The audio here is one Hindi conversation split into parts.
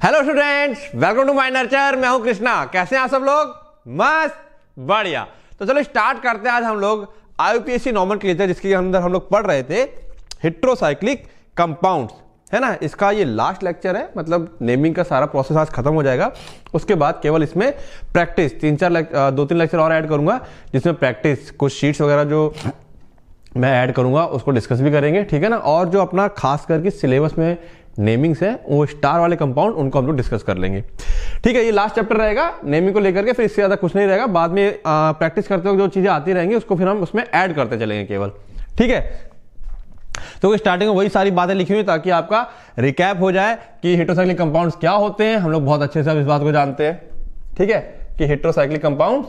Hello students welcome to my nurture मैं हूँ कृष्णा. कैसे हैं आप सब लोग? मस्त. बढ़िया. तो चलो स्टार्ट करते हैं आज हम लोग आईपीएससी नॉर्मल क्लेचर जिसके अंदर हम लोग पढ़ रहे थे हिट्रोसाइक्लिक कंपाउंड्स है ना? इसका ये लास्ट लेक्चर है. मतलब नेमिंग का सारा प्रोसेस आज खत्म हो जाएगा. उसके बाद केवल इसमें प्रैक्टिस तीन चार दो तीन लेक्चर और ऐड करूँगा, जिसमें प्रैक्टिस कुछ शीट्स वगैरह जो मैं ऐड करूँगा, उसको डिस्कस भी करेंगे. ठीक है ना? और जो अपना खास करके सिलेबस में नेमिंग्स है, वो स्टार वाले कंपाउंड उनको हम लोग डिस्कस कर लेंगे। ठीक है, ये लास्ट चैप्टर रहेगा नेमिंग को लेकर के फिर इससे ज़्यादा कुछ नहीं रहेगा, बाद में प्रैक्टिस करते हुए जो चीज़ें आती रहेंगी, उसको फिर हम उसमें ऐड करते चलेंगे केवल। ठीक है? तो स्टार्टिंग में वही सारी बातें लिखी हुई ताकि आपका रिकैप हो जाए कि हिट्रोसाइक्लिक कंपाउंड्स क्या होते हैं। हम लोग बहुत अच्छे से इस बात को जानते हैं। ठीक है? कि हिट्रोसाइक्लिक कंपाउंड्स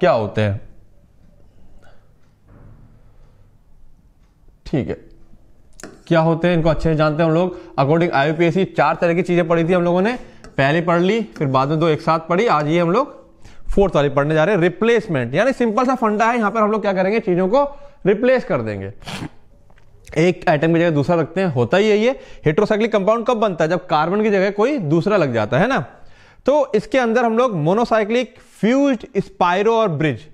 क्या होते हैं। ठीक है? क्या होते हैं, इनको अच्छे से जानते हैं हम लोग। अकॉर्डिंग आईपीएससी चार तरह की चीज़ें पढ़ी थी हम लोगों ने। पहले पढ़ ली, फिर बाद में दो एक साथ पढ़ी। आज ये हम लोग फोर्थ वाली पढ़ने जा रहे हैं। रिप्लेसमेंट यानी सिंपल सा फंडा है, यहाँ पर हम लोग क्या करेंगे, चीज़ों को रिप्लेस कर देंगे। एक आइटम की जगह दूसरा रखते हैं, होता ही है ये। हेट्रोसाइक्लिक कंपाउंड कब बनता है? जब कार्बन की जगह कोई दूसरा लग जाता है ना? तो इसके अंदर हम लोग मोनोसाइक्लिक फ्यूज स्पायरो और ब्रिज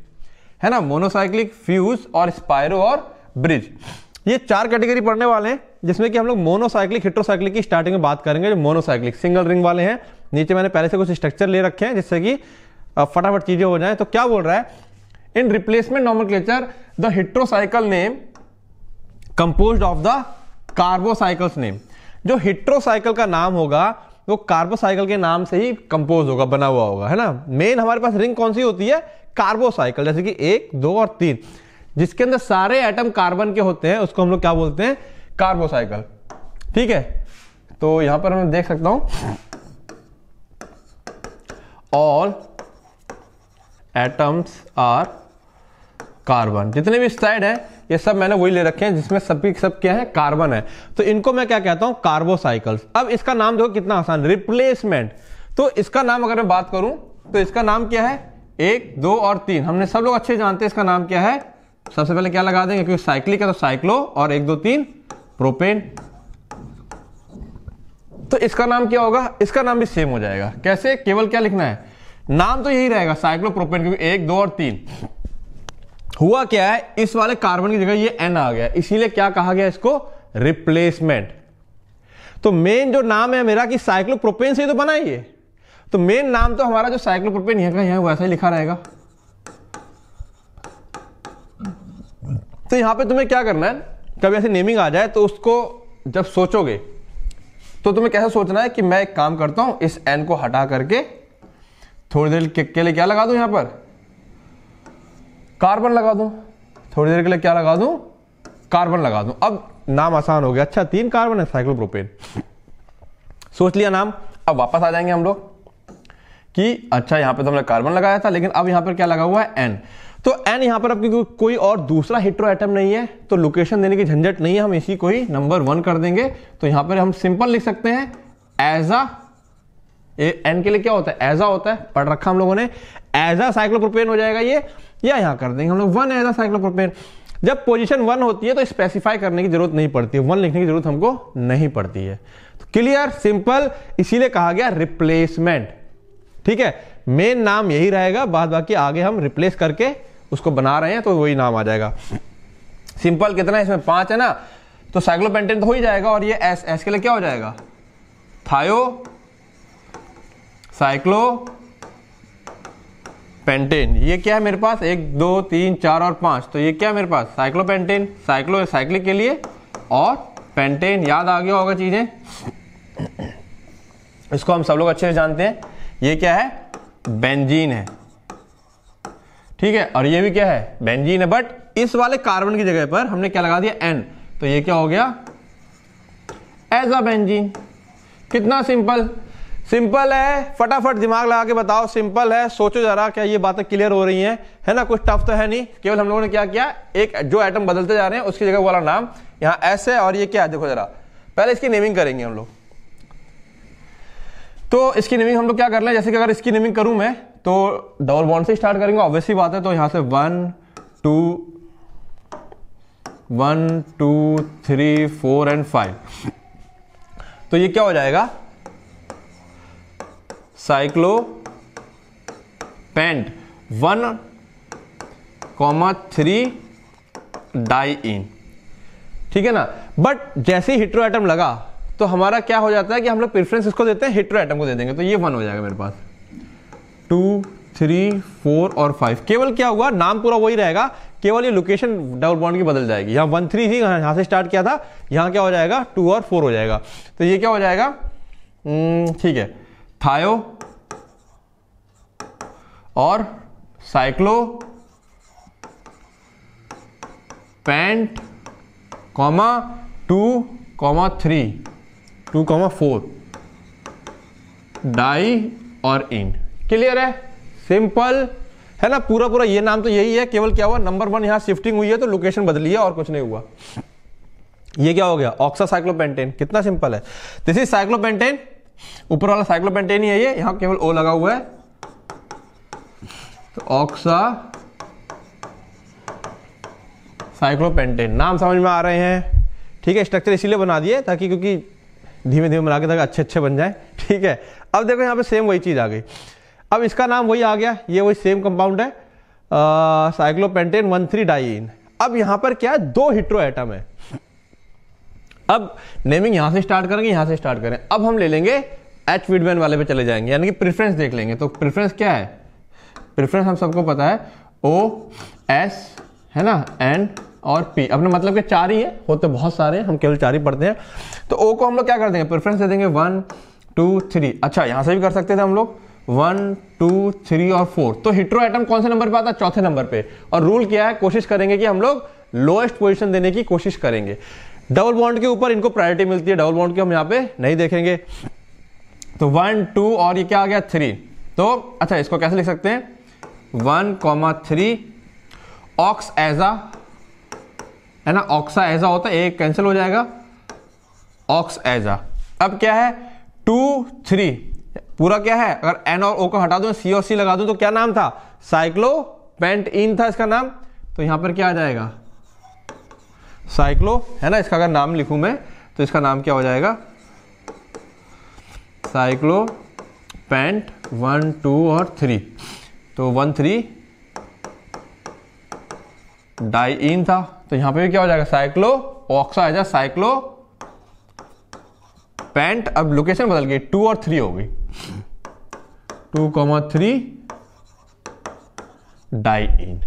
है ना? मोनोसाइक्लिक फ्यूज और स्पायरो और ब्रिज ये चार कैटेगरी पढ़ने वाले हैं, जिसमें कि हम लोग मोनोसाइक्लिक हिट्रोसाइक्लिक की स्टार्टिंग में बात करेंगे, जो मोनोसाइक्लिक सिंगल रिंग वाले हैं। नीचे मैंने पहले से कुछ स्ट्रक्चर ले रखे हैं, जिससे कि फटाफट चीज़ें हो जाए। तो क्या बोल रहा है? In replacement normal the heterocycle name compose of the carbocycles name जो हिट्रोसाइकिल का नाम होगा, वो कार्बोसाइकिल के नाम से ही कंपोज होगा, बना हुआ होगा, है ना? मेन हमारे पास रिंग कौन सी होती है? कार्बोसाइकिल जैसे कि एक, दो और तीन। जिसके अंदर सारे एटम कार्बन के होते हैं, उसको हम लोग क्या बोलते हैं? कार्बोसाइकिल ठीक है? तो यहाँ पर मैं देख सकता हूँ। ऑल एटम्स आर कार्बन जितने भी साइड है, ये सब मैंने वही ले रखे हैं, जिसमें सभी सब क्या है? कार्बन है। तो इनको मैं क्या कहता हूँ? कार्बोसाइकिल्स अब इसका नाम देखो कितना आसान रिप्लेसमेंट तो इसका नाम अगर मैं बात करूँ तो इसका नाम क्या है? एक, दो और तीन. हमने सब लोग अच्छे जानते हैं इसका नाम क्या है? सबसे पहले क्या लगा देंगे? क्योंकि साइक्लिक है तो साइक्लो और एक, दो, तीन प्रोपेन तो इसका नाम क्या होगा? इसका नाम भी सेम हो जाएगा। कैसे? केवल क्या लिखना है? नाम तो यही रहेगा साइक्लो प्रोपेन क्योंकि एक, दो और तीन। हुआ क्या है? इस वाले कार्बन की जगह ये एन आ गया। इसीलिए क्या कहा गया इसको? रिप्लेसमेंट तो मेन जो नाम है मेरा कि साइक्लोप्रोपेन से ही तो बनाइए तो मेन नाम तो हमारा जो साइक्लोप्रोपेन यहाँ का यहाँ वैसा ही लिखा रहेगा। तो यहाँ पे तुम्हें क्या करना है? कभी ऐसे नेमिंग आ जाए तो उसको जब सोचोगे तो तुम्हें कैसे सोचना है कि मैं एक काम करता हूँ, इस एन को हटा करके थोड़ी देर के लिए क्या लगा दूँ यहाँ पर? कार्बन लगा दूँ। थोड़ी देर के लिए क्या लगा दूँ? कार्बन लगा दूँ। अब नाम आसान हो गया। अच्छा तीन कार्बन है साइक्लोप्रोपेन सोच लिया नाम। अब वापस आ जाएँगे हम लोग कि अच्छा यहाँ पे तो हमने कार्बन लगाया था, लेकिन अब यहाँ पर क्या लगा हुआ है? एन तो एन यहाँ पर क्योंकि कोई और दूसरा हिट्रो एटम नहीं है तो लोकेशन देने की झंझट नहीं है, हम इसी को ही नंबर वन कर देंगे। तो यहाँ पर हम सिंपल लिख सकते हैं एज एन के लिए क्या होता है? एजा होता है, पढ़ रखा हम लोगों ने। एज एजा साइक्लोप्रोपेन हो जाएगा ये, या यहाँ कर देंगे हम लोग। वन एज एजा साइक्लोप्रोपेन जब पोजीशन वन होती है तो स्पेसिफाई करने की ज़रूरत नहीं पड़ती है। वन लिखने की ज़रूरत हमको नहीं पड़ती है। तो क्लियर सिंपल इसीलिए कहा गया रिप्लेसमेंट ठीक है? मेन नाम यही रहेगा, बाद बाकी आगे हम रिप्लेस करके उसको बना रहे हैं तो वही नाम आ जाएगा। सिंपल कितना है, इसमें पाँच है ना? तो साइक्लोपेंटेन तो हो ही जाएगा, और ये एस एस के लिए क्या हो जाएगा? थायो साइक्लो पेंटेन ये क्या है मेरे पास? एक, दो, तीन, चार और पाँच। तो ये क्या है मेरे पास? साइक्लोपेंटेन साइक्लो साइक्लिक के लिए, और पेंटेन याद आ गया होगा चीज़ें। इसको हम सब लोग अच्छे से जानते हैं। ये क्या है? बेंजीन है। ठीक है, और ये भी क्या है? बेंजीन है बट इस वाले कार्बन की जगह पर हमने क्या लगा दिया? एन तो ये क्या हो गया? एज अ बेंजीन कितना सिंपल सिंपल है, फटाफट दिमाग लगा के बताओ सिंपल है, सोचो जरा, क्या ये बातें क्लियर हो रही हैं? है ना, कुछ टफ तो है नहीं। केवल हम लोगों ने क्या किया? एक जो आइटम बदलते जा रहे हैं, उसकी जगह वाला नाम। यहाँ एस है, और ये क्या है? देखो जरा। पहले इसकी नेमिंग करेंगे हम लोग। तो इसकी नेमिंग हम लोग क्या कर हैं? जैसे कि अगर इसकी नेमिंग करूँ मैं तो डबल बॉन्ड से स्टार्ट करेंगे ऑब्वियसली बात है तो यहाँ से one two one two three four and five तो ये क्या हो जाएगा? Cyclo pent one comma three di ene ठीक है ना? बट जैसे ही हिट्रो एटम लगा तो हमारा क्या हो जाता है कि हम लोग प्रेफरेंस इसको देते हैं हिट्रो आइटम को दे देंगे। तो ये वन हो जाएगा मेरे पास। टू थ्री फोर और फाइव केवल क्या हुआ? नाम पूरा वही रहेगा। केवल ये लोकेशन डबल बॉन्ड की बदल जाएगी। यहाँ वन थ्री थी यहाँ से स्टार्ट किया था। यहाँ क्या हो जाएगा? टू और फोर हो जाएगा। तो ये क्या हो जाएगा? हम्म, ठीक है। थायो और cyclo pent comma two comma three two comma four. Di और इन। क्लियर है? सिंपल है ना? पूरा पूरा ये नाम तो यही है, केवल क्या हुआ? नंबर वन यहाँ शिफ्टिंग हुई है तो लोकेशन बदली है और कुछ नहीं हुआ। ये क्या हो गया? ऑक्सा साइक्लोपेंटेन कितना सिंपल है। दिस इज़ साइक्लोपेंटेन ऊपर वाला साइक्लोपेंटेन ही है ये। यहाँ केवल ओ लगा हुआ है। तो ऑक्सा साइक्लोपेंटेन नाम समझ में आ रहे हैं। ठीक है स्ट्रक्चर इसीलिए बना दिए ताकि क्योंकि धीमे धीमे बना के ताकि अच्छे अच्छे बन जाए। ठीक है? अब देखो यहाँ पे सेम वही चीज़ आ गई। अब इसका नाम वही आ गया। ये वही सेम कंपाउंड है। साइक्लोपेंटेन वन थ्री डाइन अब यहाँ पर क्या है? दो हिट्रो एटम है। अब नेमिंग यहाँ से स्टार्ट करेंगे, यहाँ से स्टार्ट करें। अब हम ले लेंगे एच विडमैन वाले पे चले जाएँगे। यानी कि प्रेफरेंस देख लेंगे। तो प्रेफरेंस क्या है? प्रेफरेंस हम सबको पता है। ओ एस है ना? एन और पी अपने मतलब के चार ही है? होते बहुत सारे, हम केवल चार ही पढ़ते हैं। तो ओ को हम लोग क्या कर देंगे? प्रेफरेंस दे देंगे वन टू थ्री अच्छा यहाँ से भी कर सकते थे हम लोग। वन टू थ्री और फोर तो हिट्रो एटम कौन से नंबर पे आता है? चौथे नंबर पे। और रूल क्या है? कोशिश करेंगे कि हम लोग लोएस्ट पोजीशन देने की कोशिश करेंगे। डबल बॉन्ड के ऊपर इनको प्रायोरिटी मिलती है। डबल बॉन्ड की हम यहाँ पे नहीं देखेंगे। तो वन टू और ये क्या आ गया? थ्री तो अच्छा इसको कैसे लिख सकते हैं? वन कॉमा थ्री ऑक्स एजा है ना ऑक्सा एजा होता है, एक कैंसिल हो जाएगा ऑक्स एजा अब क्या है? टू थ्री पूरा क्या है? अगर एन और ओ को हटा दो सी और सी लगा दो तो क्या नाम था? साइक्लो पेंट इन था इसका नाम। तो यहाँ पर क्या आ जाएगा? साइक्लो है ना, इसका अगर नाम लिखूं मैं तो इसका नाम क्या हो जाएगा? साइक्लो पेंट वन टू और थ्री तो वन थ्री डाई इन था तो यहाँ पे भी क्या हो जाएगा? साइक्लो ऑक्सा आ जाए, साइक्लो पेंट। अब लोकेशन बदल गई, टू और थ्री हो गई। Two comma three di ene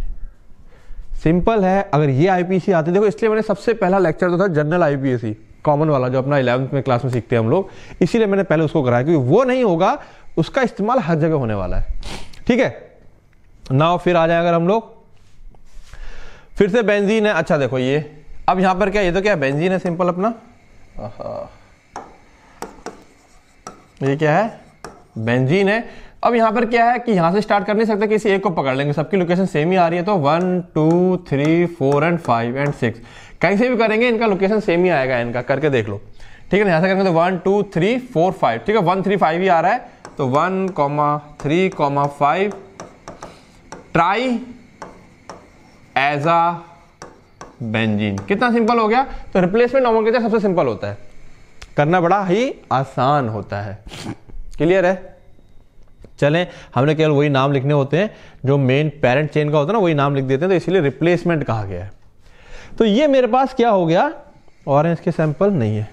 simple है, अगर ये आईपीसी आते देखो, इसलिए मैंने सबसे पहला लेक्चर जो था जनरल आईपीएसी कॉमन वाला, जो अपना इलेवंथ में क्लास में सीखते हैं हम लोग। इसीलिए मैंने पहले उसको कराया, क्योंकि वो नहीं होगा, उसका इस्तेमाल हर जगह होने वाला है। ठीक है? ना फिर आ जाए अगर हम लोग। फिर से बेंजीन है। अच्छा देखो ये। अब यहाँ पर क्या, ये तो क्या बेंजीन है सिंपल अपना। ये क्या है? बेंजीन है। अब यहाँ पर क्या है कि यहाँ से स्टार्ट कर नहीं सकते, किसी एक को पकड़ लेंगे। सबकी लोकेशन सेम ही आ रही है तो one two three four and five and six कहीं से भी करेंगे, इनका लोकेशन सेम ही आएगा, इनका। करके देख लो। ठीक है ना? यहाँ से करेंगे तो one two three four five ठीक है? वन थ्री फाइव ही आ रहा है। तो one comma three comma five tri as a benzene कितना सिंपल हो गया? तो रिप्लेसमेंट नॉमोनक्लेचर सबसे सिंपल होता है। करना बड़ा ही आसान होता है। क्लियर है? चलें, हमने केवल वही नाम लिखने होते हैं, जो मेन पेरेंट चेन का होता है ना, वही नाम लिख देते हैं तो इसीलिए रिप्लेसमेंट कहा गया है। तो ये मेरे पास क्या हो गया? ऑरेंज के सैंपल नहीं है।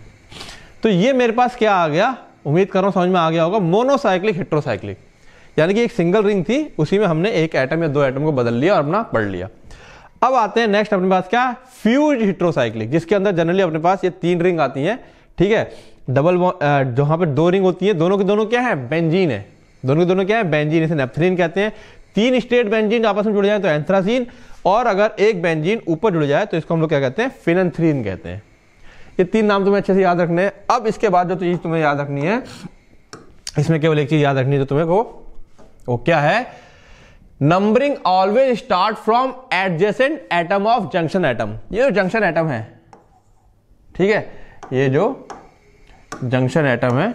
तो ये मेरे पास क्या आ गया? उम्मीद कर रहा हूँ समझ में आ गया होगा मोनोसाइक्लिक हिट्रोसाइक्लिक यानी कि एक सिंगल रिंग थी, उसी में हमने एक एटम या दो एटम को बदल लिया और अपना पढ़ लिया। अब आते हैं नेक्स्ट अपने पास क्या? फ्यूज हिट्रोसाइक्लिक जिसके अंदर जनरली अपने पास ये तीन रिंग आती हैं, ठीक है? डबल जहाँ पर दो रिंग होती है, दोनों के दोनों क्या है? बेंजीन है। दोनों के दोनों क्या है? बेंजीन इसे नेपथलीन कहते हैं। तीन स्टेट बेंजीन आपस में जुड़ जाए तो एंथ्रासीन और अगर एक बेंजीन ऊपर जुड़ जाए तो इसको हम लोग क्या कहते हैं? फिनथ्रीन कहते हैं। ये तीन नाम तुम्हें अच्छे से याद रखने हैं। अब इसके बाद जो चीज़ तुम्हें याद रखनी है, इसमें केवल एक चीज़ याद रखनी है जो तुम्हें को वो क्या है? Numbering always start from adjacent atom of junction atom ये जो जंक्शन एटम है, ठीक है? ये जो जंक्शन एटम है,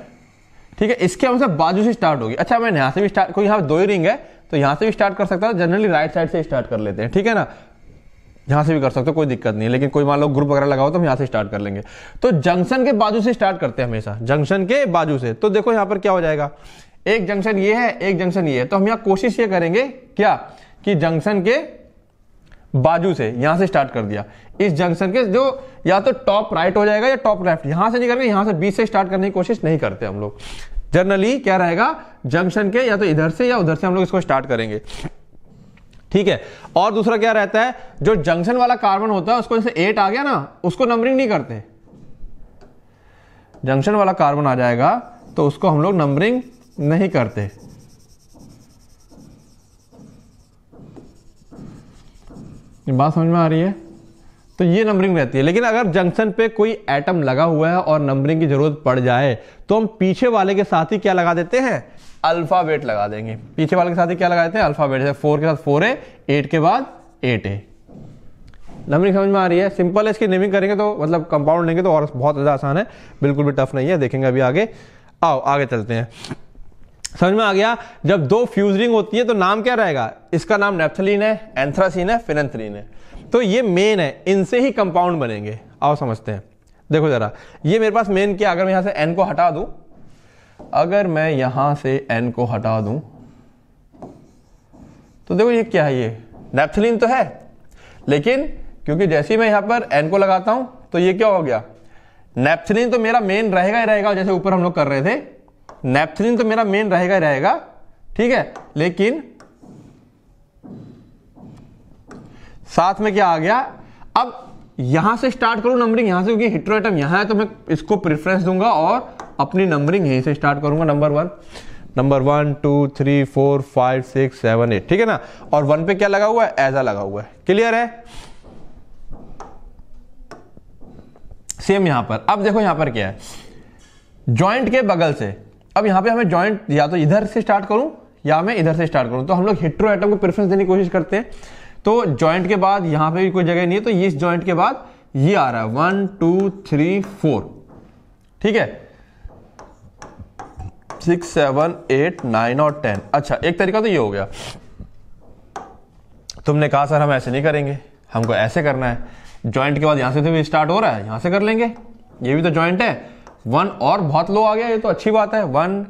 ठीक है? इसके हमसे बाजू से स्टार्ट होगी। अच्छा मैं यहाँ से भी स्टार्ट कोई यहाँ दो ही रिंग है तो यहाँ से भी स्टार्ट कर सकता है। जनरली राइट साइड से स्टार्ट कर लेते हैं, ठीक है ना? यहाँ से भी कर सकते हो, कोई दिक्कत नहीं है। लेकिन कोई मान लो ग्रुप वगैरह लगाओ तो हम यहाँ से स्टार्ट कर लेंगे। तो जंक्शन के बाजू से स्टार्ट करते हैं हमेशा। जंक्शन के बाजू से। तो देखो यहाँ पर क्या हो जाएगा? एक जंक्शन ये है, एक जंक्शन ये है। तो हम यहाँ कोशिश ये करेंगे क्या? कि जंक्शन के बाजू से, यहाँ से स्टार्ट कर दिया। इस जंक्शन के जो या तो टॉप राइट हो जाएगा या टॉप लेफ़्ट यहाँ से नहीं करेंगे, यहाँ से बीच से स्टार्ट करने की कोशिश नहीं करते हम लोग। जनरली क्या रहेगा? जंक्शन के या तो इधर से या उधर से हम लोग इसको स्टार्ट करेंगे। ठीक है? और दूसरा क्या रहता है? जो जंक्शन वाला कार्बन होता है, उसको जैसे एट आ गया ना, उसको नंबरिंग नहीं करते। जंक्शन वाला कार्बन आ जाएगा तो उसको हम लोग नंबरिंग नहीं करते। बात समझ में आ रही है? तो ये नंबरिंग रहती है। लेकिन अगर जंक्शन पे कोई एटम लगा हुआ है और नंबरिंग की ज़रूरत पड़ जाए तो हम पीछे वाले के साथ ही क्या लगा देते हैं? अल्फ़ाबेट लगा देंगे। पीछे वाले के साथ ही क्या लगा देते हैं? अल्फ़ाबेट जैसे फोर के साथ फोर है एट के बाद एट है। नंबरिंग समझ में आ रही है? सिंपल है, इसकी नेमिंग करेंगे तो मतलब कंपाउंड लेंगे तो और बहुत ज़्यादा आसान है। बिल्कुल भी टफ नहीं है, देखेंगे अभी आगे। आओ, आगे चलते हैं। समझ में आ गया? जब दो फ्यूजरिंग होती है तो नाम क्या रहेगा? इसका नाम नेप्थलीन है, एंथ्रासीन है फिनेंथ्रीन है। तो ये मेन है, इनसे ही कंपाउंड बनेंगे। आओ समझते हैं। देखो जरा, ये मेरे पास मेन क्या अगर मैं यहाँ से एन को हटा दूँ, अगर मैं यहाँ से एन को हटा दूँ तो देखो ये क्या है ये? नेप्थलीन तो है, लेकिन क्योंकि जैसे ही मैं यहाँ पर एन को लगाता हूँ तो ये क्या हो गया? नेप्थलीन तो मेरा मेन रहेगा ही रहेगा, जैसे ऊपर हम लोग कर रहे थे। नेप्थलीन तो मेरा मेन रहेगा ही रहेगा, ठीक है? लेकिन साथ में क्या आ गया? अब यहाँ से स्टार्ट करूँ नंबरिंग यहाँ से, क्योंकि हिट्रोएटम यहाँ है तो मैं इसको प्रेफरेंस दूँगा और अपनी नंबरिंग यहीं से स्टार्ट करूँगा number one number one two three four five six seven eight ठीक है ना? और वन पे क्या लगा हुआ है? एजा लगा हुआ है। क्लियर है? सेम यहाँ पर। अब देखो यहाँ पर क्या है? जॉइंट के बगल से अब यहाँ पे हमें जॉइंट या तो इधर से स्टार्ट करूँ, या मैं इधर से स्टार्ट करूँ। तो हम लोग हिट्रो एटम को प्रेफरेंस देने की कोशिश करते हैं। तो जॉइंट के बाद यहाँ पे भी कोई जगह नहीं है तो ये इस जॉइंट के बाद ये आ रहा है। वन टू थ्री फोर ठीक है? सिक्स सेवन एट नाइन और टेन अच्छा एक तरीका तो ये हो गया। तुमने कहा, सर, हम ऐसे नहीं करेंगे। हमको ऐसे करना है। जॉइंट के बाद यहाँ से तो भी स्टार्ट हो रहा है। यहाँ से कर लेंगे। ये भी तो जॉइंट है। वन और बहुत लो आ गया, ये तो अच्छी बात है। One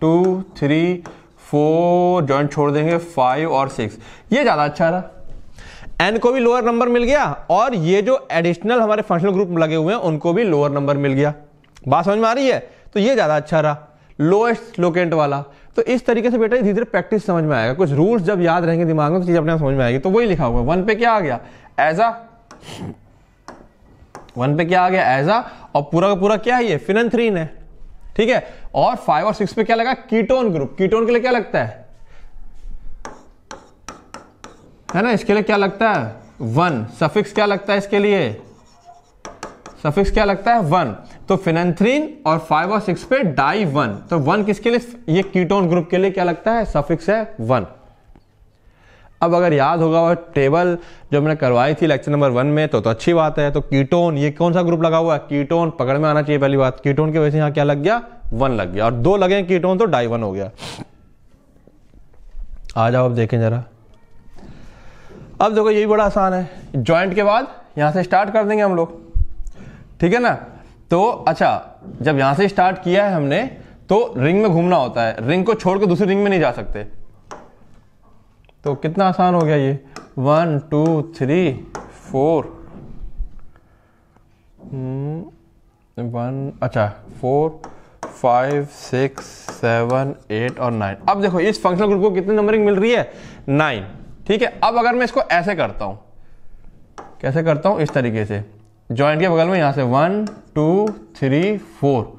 two three four joint छोड़ देंगे फाइव और सिक्स ये ज़्यादा अच्छा रहा एन को भी लोअर नंबर मिल गया और ये जो एडिशनल हमारे फंक्शनल ग्रुप लगे हुए हैं, उनको भी लोअर नंबर मिल गया। बात समझ में आ रही है? तो ये ज़्यादा अच्छा रहा। लोएस्ट लोकेंट वाला। तो इस तरीके से बेटा धीरे धीरे प्रैक्टिस समझ में आएगा। कुछ रूल्स जब याद रहेंगे दिमाग में तो चीज़ अपने समझ में आएगी। तो वही लिखा हुआ वन पे क्या आ गया? एज आ वन पे क्या आ गया? एजा और पूरा का पूरा क्या है ये? फिनंथ्रीन है। ठीक है? और फाइव और सिक्स पे क्या लगा? कीटोन ग्रुप कीटोन के लिए क्या लगता है? है ना? इसके लिए क्या लगता है? वन सफिक्स क्या लगता है इसके लिए? सफिक्स क्या लगता है? वन तो फिनेंथ्रीन और फाइव और सिक्स पे डाई वन तो वन किसके लिए? ये कीटोन ग्रुप के लिए क्या लगता है? सफिक्स है वन अब अगर याद होगा वह टेबल जो मैंने करवाई थी लेक्चर नंबर वन में तो तो अच्छी बात है। तो कीटोन, ये कौन सा ग्रुप लगा हुआ है? कीटोन, पकड़ में आना चाहिए पहली बात। कीटोन की वजह से यहाँ क्या लग गया? वन लग गया। और दो लगे कीटोन तो डाई वन हो गया। आ जाओ, अब देखें जरा। अब देखो ये भी बड़ा आसान है। ज्वाइंट के बाद यहाँ से स्टार्ट कर देंगे हम लोग। ठीक है ना? तो अच्छा जब यहाँ से स्टार्ट किया है हमने तो रिंग में घूमना होता है। रिंग को छोड़ के दूसरी रिंग में नहीं जा सकते। तो कितना आसान हो गया ये? One two three four one अच्छा four five six seven eight और नाइन अब देखो, इस फंक्शनल ग्रुप को कितनी नंबरिंग मिल रही है? नाइन ठीक है? अब अगर मैं इसको ऐसे करता हूँ। कैसे करता हूँ? इस तरीके से। जॉइंट के बगल में, यहाँ से वन टू थ्री फोर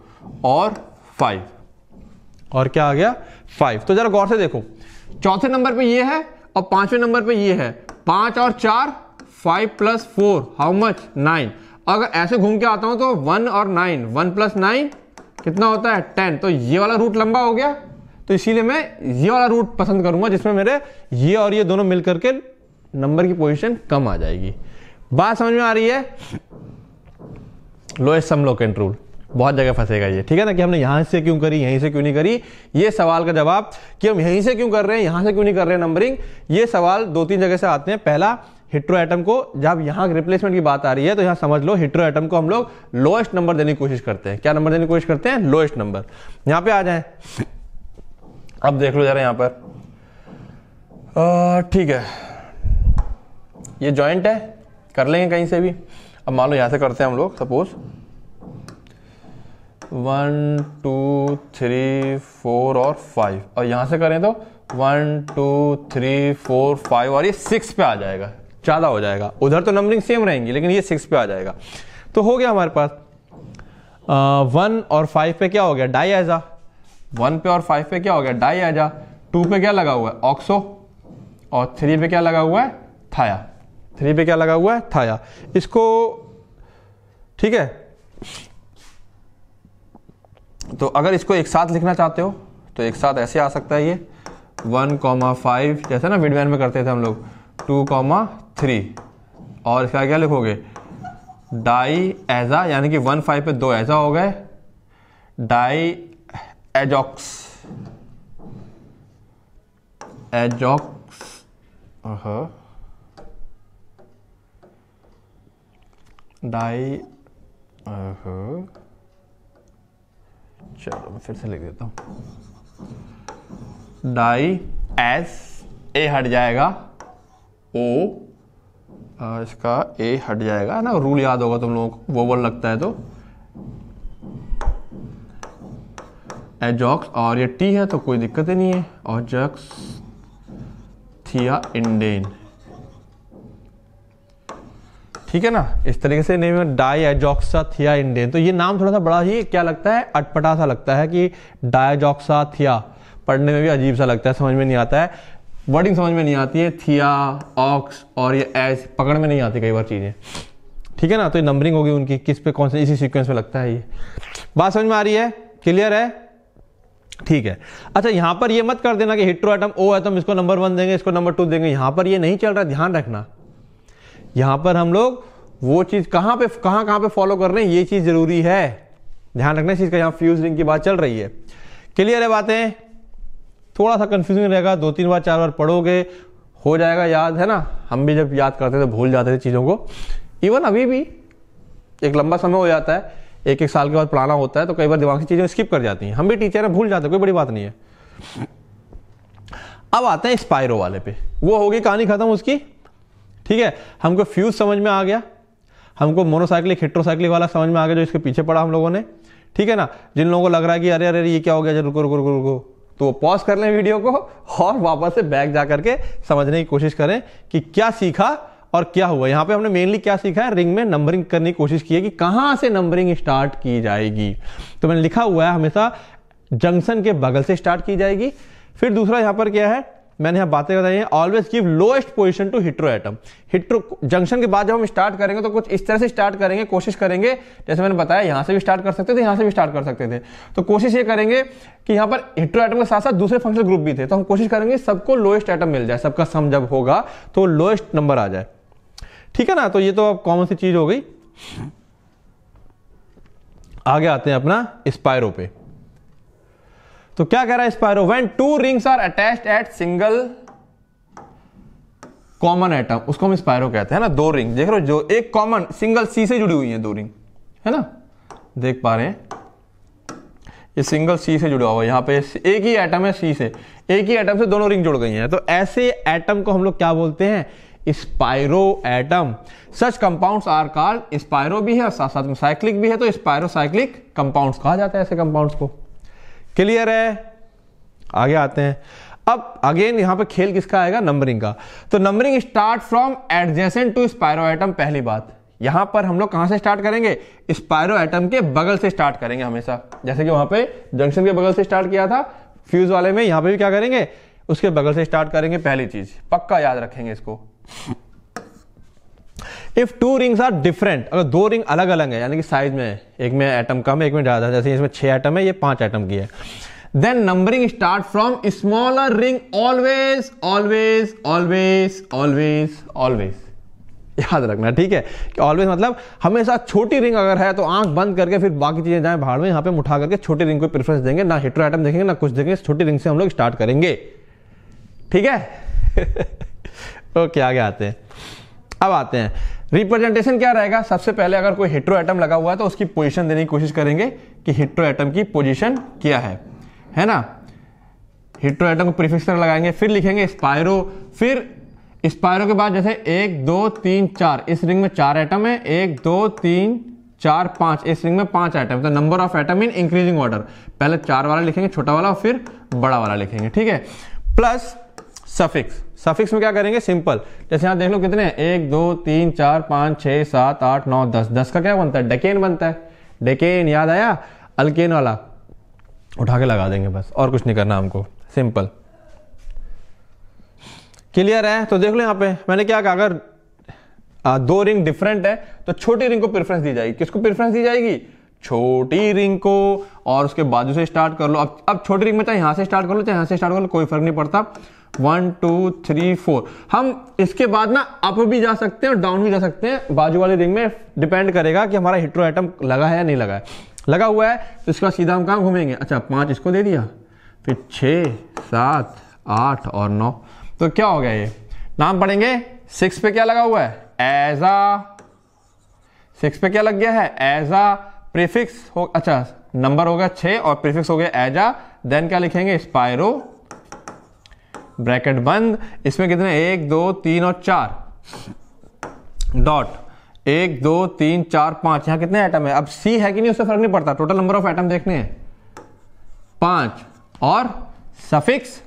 और फाइव और क्या आ गया? फाइव तो जरा गौर से देखो। चौथे नंबर पे ये है और पाँचवें नंबर पे ये है। पाँच और चार five plus four how much nine अगर ऐसे घूम के आता हूँ तो वन और नाइन वन प्लस नाइन कितना होता है? टेन तो ये वाला रूट लंबा हो गया। तो इसीलिए मैं ये वाला रूट पसंद करूँगा, जिसमें मेरे ये और ये दोनों मिलकर के नंबर की पोजीशन कम आ जाएगी। बात समझ में आ रही है? लोएस्ट सम लोकेंट रूल बहुत जगह फंसेगा ये। ठीक है ना कि हमने यहाँ से क्यों करी, यहीं से क्यों नहीं करी? ये सवाल का जवाब कि हम यहीं से क्यों कर रहे हैं, यहाँ से क्यों नहीं कर रहे हैं नंबरिंग ये सवाल दो तीन जगह से आते हैं। पहला, हिट्रो एटम को जब यहाँ रिप्लेसमेंट की बात आ रही है तो यहाँ समझ लो हिट्रो एटम को हम लोग लोएस्ट नंबर देने की कोशिश करते हैं। क्या नंबर देने की कोशिश करते हैं? लोएस्ट नंबर यहाँ पे आ जाए। अब देख लो जरा यहाँ पर। ठीक है। ये जॉइंट है। कर लेंगे कहीं से भी। अब मान लो यहाँ से करते हैं हम लोग suppose one two three four और फाइव और यहाँ से करें तो one two three four five और ये सिक्स पे आ जाएगा। ज़्यादा हो जाएगा। उधर तो नंबरिंग सेम रहेंगी, लेकिन ये सिक्स पे आ जाएगा। तो हो गया हमारे पास वन और फाइव पे क्या हो गया? डाई एजा वन पे और फाइव पे क्या हो गया? डाई एजा टू पे क्या लगा हुआ है? ऑक्सो और थ्री पे क्या लगा हुआ है? थाया थ्री पे क्या लगा हुआ है? थाया इसको, ठीक है? तो अगर इसको एक साथ लिखना चाहते हो तो एक साथ ऐसे आ सकता है ये। वन कॉमा फाइव, जैसे ना विडवैन में करते थे हम लोग, टू कॉमा थ्री। और इसका क्या लिखोगे? डाई एजा, यानी कि वन फाइव पे दो ऐसा हो गए। डाई एजॉक्स। एजॉक्स डाई चलो, मैं फिर से लिख देता हूँ। डाई एस, ए हट जाएगा। ओ इसका ए हट जाएगा ना? रूल याद होगा तुम लोगों को, वो बोल लगता है तो। एजॉक्स, और ये टी है तो कोई दिक्कत ही नहीं है। और जक्स थिया, इंडेन। ठीक है ना? इस तरीके से नेम डाई एजॉक्सा थिया इंडेन। तो ये नाम थोड़ा सा बड़ा ही क्या लगता है? अटपटा सा लगता है कि डायजॉक्सा थिया पढ़ने में भी अजीब सा लगता है, समझ में नहीं आता है। वर्डिंग समझ में नहीं आती है, थिया, ऑक्स, और ये एस, पकड़ में नहीं आती कई बार चीज़ें। ठीक है ना? तो ये नंबरिंग होगी उनकी, किस पे, कौन से, इसी सीक्वेंस में लगता है ये। बात समझ में आ रही है? क्लियर है? ठीक है। अच्छा यहाँ पर ये मत कर देना कि हिट्रो एटम, ओ एटम, इसको नंबर वन देंगे, इसको नंबर टू देंगे। यहाँ पर ये नहीं चल रहा, ध्यान रखना। यहाँ पर हम लोग वो चीज़ कहाँ पे, कहाँ कहाँ पे फॉलो कर रहे हैं, ये चीज़ ज़रूरी है। ध्यान रखना, इस चीज़ का यहाँ फ्यूज रिंग की बात चल रही है। क्लियर है बातें? थोड़ा सा कंफ्यूजिंग रहेगा, दो तीन बार, चार बार पढ़ोगे, हो जाएगा, याद है ना? हम भी जब याद करते थे भूल जाते थे चीज़ों को। इवन अभी भी एक लंबा समय हो जाता है, एक एक साल के बाद पढ़ाना होता है तो कई बार दिमाग की चीज़ें स्किप कर जाती हैं। हम भी टीचर हैं, भूल जाते हैं कोई बड़ी बात नहीं है। अब आते हैं स्पायरो वाले पे। वो होगी कहानी खत्म उसकी? ठीक है? हमको फ्यूज समझ में आ गया। हमको मोनोसाइक्लिक हेट्रोसाइक्लिक वाला समझ में आ गया जो इसके पीछे पड़ा हम लोगों ने। ठीक है ना? जिन लोगों को लग रहा है कि अरे अरे ये क्या हो गया? रुको रुको रुको रुको। तो पॉज कर लें वीडियो को और वापस से बैक जा करके समझने की कोशिश करें कि क्या सीखा और क्या हुआ। यहाँ पे हमने मेनली क्या सीखा है? रिंग में नंबरिंग करने की कोशिश की है कि कहाँ से नंबरिंग स्टार्ट की जाएगी। तो मैंने लिखा हुआ है हमेशा जंक्शन के बगल से स्टार्ट की जाएगी। फिर दूसरा यहाँ पर क्या है? मैंने यहाँ बातें बताई हैं always give lowest position to hetero atom hetero junction के बाद जब हम स्टार्ट करेंगे तो कुछ इस तरह से स्टार्ट करेंगे, कोशिश करेंगे, जैसे मैंने बताया, यहाँ से भी स्टार्ट कर सकते थे, यहाँ से भी स्टार्ट कर सकते थे। तो कोशिश ये करेंगे कि यहाँ पर हिट्रो एटम के साथ साथ दूसरे फंक्शनल ग्रुप भी थे। तो हम कोशिश करेंगे, सबको लोएस्ट एटम मिल जाए, सबका सम जब होगा तो लोएस्ट नंबर आ जाए। ठीक है ना? तो ये तो अब कॉमन सी चीज़ हो गई। आगे आते हैं अपना स्पायरो पे। तो क्या कह रहा है spiro when two rings are attached at single common atom उसको हम स्पायरो कहते हैं ना? दो रिंग देख रहे हो जो एक कॉमन सिंगल सी से जुड़ी हुई है दो रिंग है ना? देख पा रहे हैं। ये सिंगल सी से जुड़ा हुआ है। यहाँ पे एक ही एटम है सी से। एक ही एटम से दोनों रिंग जुड़ गई हैं। तो ऐसे एटम को हम लोग क्या बोलते हैं? Spiro atom such compounds are called spiro भी है और साथ साथ में साइक्लिक भी है। तो स्पायरो साइक्लिक कंपाउंड्स कहा जाता है ऐसे कंपाउंड्स को? क्लियर है? आगे आते हैं। अब अगेन यहाँ पे खेल किसका आएगा? नंबरिंग का। तो numbering start from adjacent to spiro atom पहली बात। यहाँ पर हम लोग कहाँ से स्टार्ट करेंगे? स्पायरो एटम के बगल से स्टार्ट करेंगे हमेशा। जैसे कि वहाँ पे जंक्शन के बगल से स्टार्ट किया था फ्यूज वाले में। यहाँ पे भी क्या करेंगे? उसके बगल से स्टार्ट करेंगे पहली चीज़। पक्का याद रखेंगे इसको। If two rings are different अगर दो रिंग अलग अलग है, यानी कि साइज़ में एक में एटम कम है, एक में ज़्यादा जैसे इसमें छह एटम है, ये पाँच एटम की है। Then numbering start from smaller ring always always always always always याद रखना, ठीक है? कि ऑलवेज मतलब हमेशा छोटी रिंग अगर है तो आँख बंद करके फिर बाकी चीज़ें जाए भाड़ में, यहाँ पे उठा करके छोटी रिंग को प्रेफरेंस देंगे, ना हिट्रो आइटम देखेंगे, ना कुछ देखेंगे छोटी रिंग से हम लोग स्टार्ट करेंगे। ठीक है? ओके, आगे आते हैं। अब आते हैं। रिप्रेजेंटेशन क्या रहेगा? सबसे पहले अगर कोई हिट्रो एटम लगा हुआ है तो उसकी पोजीशन देने की कोशिश करेंगे कि हिट्रो एटम की पोजीशन क्या है। है ना? हिट्रो एटम को प्रीफिक्स लगाएँगे, फिर लिखेंगे स्पायरो फिर स्पायरो के बाद जैसे एक, दो, तीन, चार, इस रिंग में चार एटम है, एक, दो, तीन, चार, पाँच, इस रिंग में पाँच आइटम तो number of atom in increasing order पहले चार वाला लिखेंगे, छोटा वाला, और फिर बड़ा वाला लिखेंगे, ठीक है? प्लस सफिक्स सफिक्स में क्या करेंगे? सिंपल जैसे यहाँ देख लो कितने एक दो तीन चार पाँच छह सात आठ नौ दस। दस का क्या बनता है? डेकेन बनता है। डेकेन याद आया? अल्केन वाला। उठा के लगा देंगे बस। और कुछ नहीं करना हमको। सिंपल क्लियर है? तो देख लो यहाँ पे। मैंने क्या कहा? अगर आ, दो रिंग डिफरेंट है तो छोटी रिंग को प्रेफरेंस दी जाएगी। किसको प्रेफरेंस दी जाएगी? छोटी रिंग को। और उसके बाजू से स्टार्ट कर लो। अब अब छोटी रिंग में चाहे यहाँ से स्टार्ट कर लो चाहे यहाँ से स्टार्ट कर लो कोई फ़र्क नहीं पड़ता। वन टू थ्री फोर हम इसके बाद ना अप भी जा सकते हैं और डाउन भी जा सकते हैं। बाजू वाले रिंग में डिपेंड करेगा कि हमारा हिट्रो आइटम लगा है या नहीं लगा है। लगा हुआ है तो इसका सीधा हम कहाँ घूमेंगे? अच्छा पाँच इसको दे दिया। फिर छः, सात, आठ और नौ। तो क्या हो गया ये? नाम पढ़ेंगे। सिक्स पे क्या लगा हुआ है? एज सिक्स पे क्या लग गया है? एज प्रीफिक्स हो अच्छा नंबर हो गया छ और प्रीफिक्स हो गया एज देन क्या लिखेंगे? स्पायरो ब्रैकेट बंद, इसमें कितने एक, दो, तीन और चार। डॉट एक, दो, तीन, चार, पाँच। यहाँ कितने आइटम है? अब सी है कि नहीं, उससे फ़र्क नहीं पड़ता। टोटल नंबर ऑफ़ आइटम देखने हैं। पाँच। और सफिक्स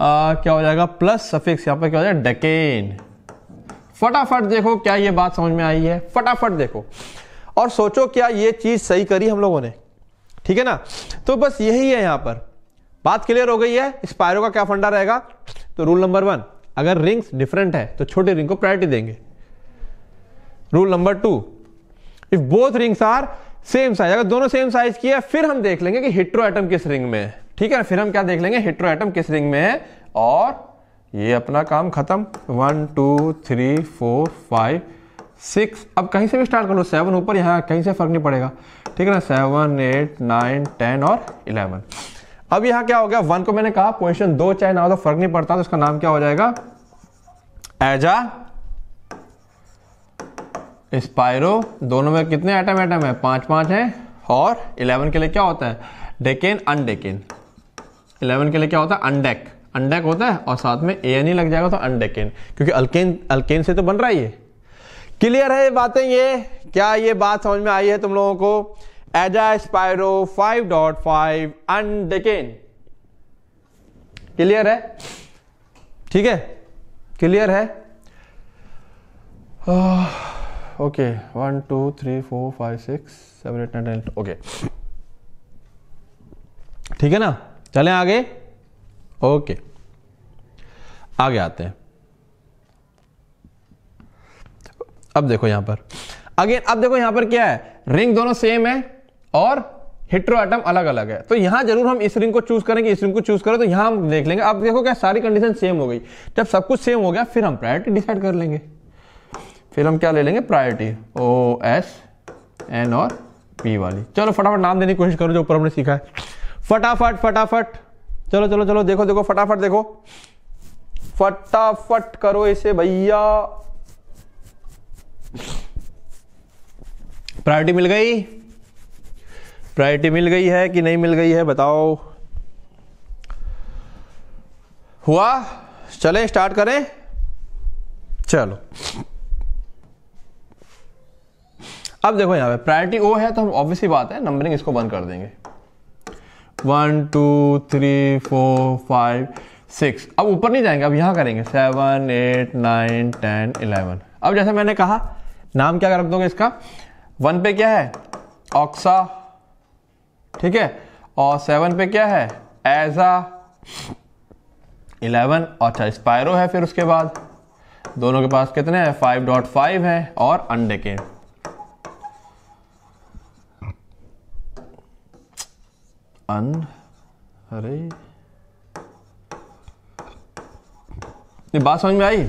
क्या हो जाएगा? प्लस सफिक्स यहाँ पर क्या हो जाएगा? डेकेन फटाफट देखो क्या ये बात समझ में आई है। फटाफट देखो। और सोचो क्या ये चीज़ सही करी हम लोगों ने। ठीक है ना? तो बस यही है यहाँ पर। बात क्लियर हो गई है स्पायरो का क्या फंडा रहेगा? तो रूल नंबर वन अगर रिंग्स डिफरेंट है तो छोटे रिंग को प्रायोरिटी देंगे। Rule number two if both rings are same size अगर दोनों सेम साइज़ की है, फिर हम देख लेंगे कि हिट्रो एटम किस रिंग में है। ठीक है फिर हम क्या देख लेंगे? हिट्रो एटम किस रिंग में है? और ये अपना काम खत्म। One two three four five six अब कहीं से भी स्टार्ट कर लो सेवन ऊपर, यहाँ कहीं से फ़र्क नहीं पड़ेगा। ठीक है ना? सेवन एट नाइन टेन और इलेवन अब यहाँ क्या हो गया? वन को मैंने कहा पोजिशन दो, चाहे ना हो तो फ़र्क नहीं पड़ता तो इसका नाम क्या हो जाएगा? एजा स्पायरो दोनों में कितने आइटम आइटम है? पाँच पाँच है। और इलेवन के लिए क्या होता है? डेकेन अनडेकेन इलेवन के लिए क्या होता है? अनडेक अनडेक होता है, और साथ में ए एन ही लग जाएगा तो अनडेकेन क्योंकि अल्केन अल्केन से तो बन रहा है ये। क्लियर है ये बातें ये? क्या ये बात समझ में आई है तुम लोगों को? Aza spiro dot five undecane clear है? ठीक है? क्लियर है? Okay one two three four five six seven eight nine ten okay ठीक है ना? चलें आगे? ओके आगे आते हैं। अब देखो यहाँ पर। अगेन अब देखो यहाँ पर क्या है? रिंग दोनों सेम है। और हिट्रो एटम अलग अलग है। तो यहाँ ज़रूर हम इस रिंग को चूज़ करेंगे, इस रिंग को चूज़ करें तो यहाँ हम देख लेंगे। अब देखो क्या सारी कंडीशन सेम हो गई। जब सब कुछ सेम हो गया, फिर हम प्रायोरिटी डिसाइड कर लेंगे। फिर हम क्या ले लेंगे? प्रायोरिटी ओ एस एन और पी वाली। चलो फटाफट नाम देने की कोशिश करो जो ऊपर हमने सीखा है। फटाफट फटाफट। चलो चलो चलो, देखो देखो, फटाफट देखो। फटाफट करो इसे भैया। प्रायोरिटी मिल गई। प्रायोरिटी मिल गई है कि नहीं मिल गई है, बताओ। हुआ? चले स्टार्ट करें। चलो। अब देखो यहाँ पे प्रायोरिटी ओ है तो हम ऑब्वियसली बात है नंबरिंग इसको बंद कर देंगे। One two three four five six अब ऊपर नहीं जाएँगे, अब यहाँ करेंगे। Seven eight nine ten eleven अब जैसे मैंने कहा, नाम क्या रख दोगे इसका? वन पे क्या है? ऑक्सा ठीक है? और सेवन पे क्या है? एजा इलेवन अच्छा स्पायरो है फिर उसके बाद। दोनों के पास कितने हैं? फाइव डॉट फाइव है और अंडे के। अन अरे। ये बात समझ में आई?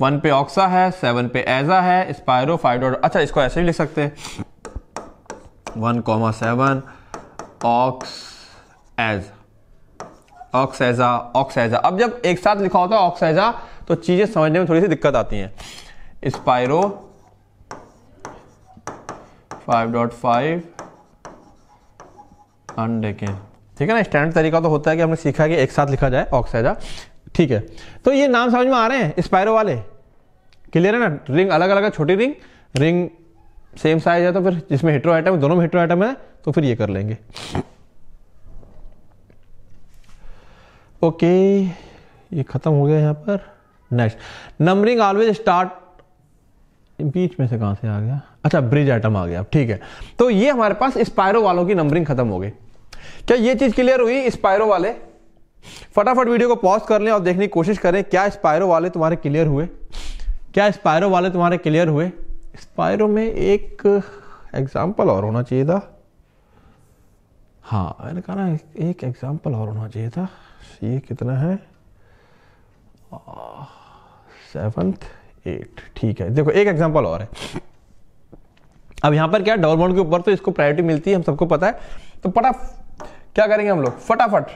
वन पे ऑक्सा है सेवन पे एजा है स्पायरो फाइव डॉट अच्छा इसको ऐसे भी लिख सकते हैं। One comma seven oxa aza oxa aza oxa aza अब जब एक साथ लिखा होता है ऑक्स एजा तो चीज़ें समझने में थोड़ी सी दिक्कत आती हैं। स्पायरो 5.5 अनडेकेन ठीक है ना? स्टैंडर्ड तरीका तो होता है कि हमने सीखा कि एक साथ लिखा जाए ऑक्साइडा ठीक है। तो ये नाम समझ में आ रहे हैं? स्पायरो वाले। क्लियर है ना? रिंग अलग अलग है, छोटी रिंग रिंग सेम साइज़ है तो फिर जिसमें हेट्रो आइटम दोनों में हेट्रो आइटम है। तो फिर ये कर लेंगे। ओके, ये खत्म हो गया यहाँ पर। नेक्स्ट नंबरिंग ऑलवेज स्टार्ट बीच में से कहाँ से आ गया? अच्छा ब्रिज आइटम आ गया। ठीक है। तो ये हमारे पास स्पायरो वालों की नंबरिंग खत्म हो गई। क्या ये चीज़ क्लियर हुई स्पायरो वाले? फटाफट वीडियो को पॉज कर लें और देखने की कोशिश करें, क्या स्पायरो वाले तुम्हारे क्लियर हुए? क्या स्पायरो वाले तुम्हारे क्लियर हुए? स्पायरो में एक एग्ज़ाम्पल और होना चाहिए था। हाँ मैंने कहा ना, एक एग्ज़ाम्पल और होना चाहिए था। ये कितना है? सेवंथ एट ठीक है, देखो, एक एग्ज़ाम्पल और है। अब यहाँ पर क्या डबल बॉन्ड के ऊपर तो इसको प्रायोरिटी मिलती है, हम सबको पता है। तो पटा क्या करेंगे हम लोग? फटाफट।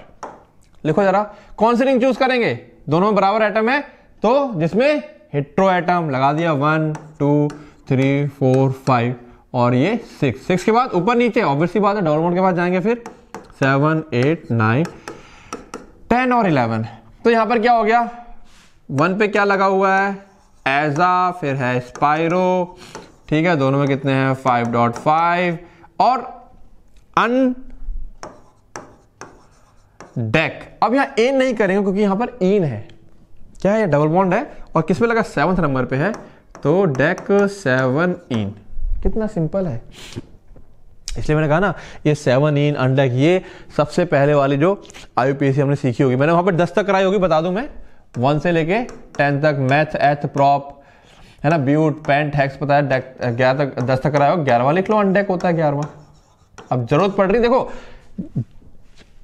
लिखो जरा, कौन सी रिंग चूज़ करेंगे? दोनों बराबर एटम है तो जिसमें हिट्रो एटम लगा दिया। One two three four five और ये सिक्स सिक्स के बाद ऊपर नीचे ऑब्वियसली बात है डबल बॉन्ड के बाद जाएँगे फिर सेवन एट नाइन टेन और इलेवन तो यहाँ पर क्या हो गया? वन पे क्या लगा हुआ है? एजा फिर है स्पाइरो ठीक है, दोनों में कितने हैं? फाइव डॉट फाइव और अन डेक अब यहाँ एन नहीं करेंगे क्योंकि यहाँ पर इन है। क्या है? डबल बॉन्ड है। और किस पे लगा? सेवंथ नंबर पे है। तो डेक सेवन इन कितना सिंपल है। इसलिए मैंने कहा ना, ये सेवन इन अनडेक ये सबसे पहले वाली जो आईयूपीएससी हमने सीखी होगी। मैंने वहाँ पर दस तक कराई होगी, बता दूँ मैं। वन से लेके टेन तक मैथ एथ प्रॉप है ना ब्यूट पेंट हैक्स पता है ग्यारह तक, दस तक कराया ग्यारहवा लिख लो अनडेक होता है ग्यारहवा। अब ज़रूरत पड़ रही देखो,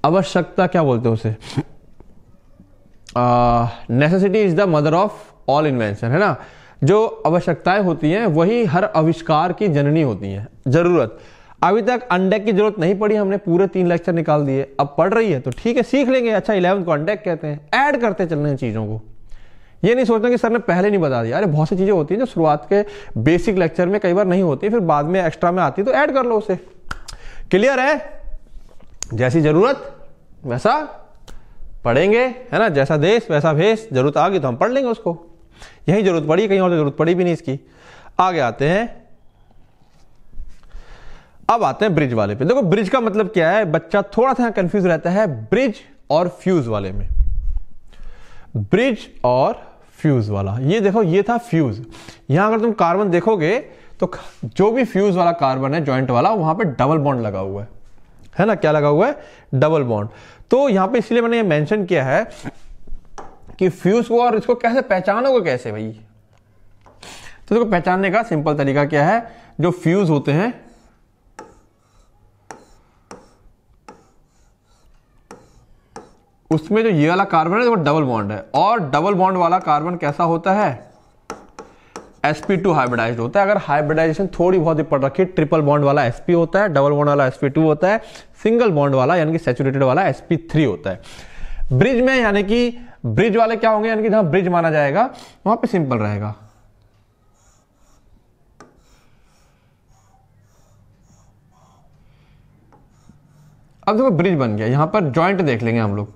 आवश्यकता क्या बोलते हैं उसे? Necessity is the mother of all invention है ना? जो आवश्यकताएँ होती हैं, वही हर आविष्कार की जननी होती हैं। ज़रूरत। अभी तक अंडेक की ज़रूरत नहीं पड़ी, हमने पूरे तीन लेक्चर निकाल दिए। अब पढ़ रही है तो ठीक है, सीख लेंगे। अच्छा इलेवंथ को अंडेक कहते हैं। ऐड करते चलने हैं चीज़ों को। ये नहीं सोचना कि सर ने पहले नहीं बता दिया। अरे, बहुत सी चीज़ें होती हैं जो शुरुआत के बेसिक लेक्चर में कई बार नहीं होती, फिर बाद में एक्स्ट्रा में आती तो ऐड कर लो उसे। क्लियर है? जैसी ज़रूरत, वैसा पढ़ेंगे, है ना? जैसा देश, वैसा भेष, ज़रूरत आ गई तो हम पढ़ लेंगे उसको। यही ज़रूरत पड़ी, कहीं और तो ज़रूरत पड़ी भी नहीं इसकी। आगे आते हैं। अब आते हैं ब्रिज वाले पे। देखो, ब्रिज का मतलब क्या है? बच्चा थोड़ा सा कंफ्यूज रहता है ब्रिज और फ्यूज वाले में। ब्रिज और फ्यूज वाला। ये देखो, ये था फ्यूज यहाँ अगर तुम कार्बन देखोगे तो जो भी फ्यूज वाला कार्बन है ज्वाइंट वाला, वहाँ पे डबल बॉन्ड लगा हुआ है। है ना? क्या लगा हुआ है? डबल बॉन्ड तो यहाँ पे इसलिए मैंने ये मेंशन किया है कि फ्यूज को और इसको कैसे पहचानोगे कैसे भाई? तो देखो, पहचानने का सिंपल तरीका क्या है? जो फ्यूज होते हैं, उसमें जो ये वाला कार्बन है, वो डबल बॉन्ड है। और डबल बॉन्ड वाला कार्बन कैसा होता है? Sp2 हाइब्रिडाइज होता है। अगर हाइब्रिडाइजेशन थोड़ी बहुत ही पड़ रखी ट्रिपल बॉन्ड वाला sp होता है डबल बॉन्ड वाला sp2 होता है सिंगल बॉन्ड वाला, यानी कि सेचुरेटेड वाला sp3 होता है। ब्रिज में, यानी कि ब्रिज वाले क्या होंगे? यानी कि जहाँ ब्रिज माना जाएगा, वहाँ पे सिंपल रहेगा। अब देखो, ब्रिज बन गया। यहाँ पर ज्वाइंट देख लेंगे हम लोग।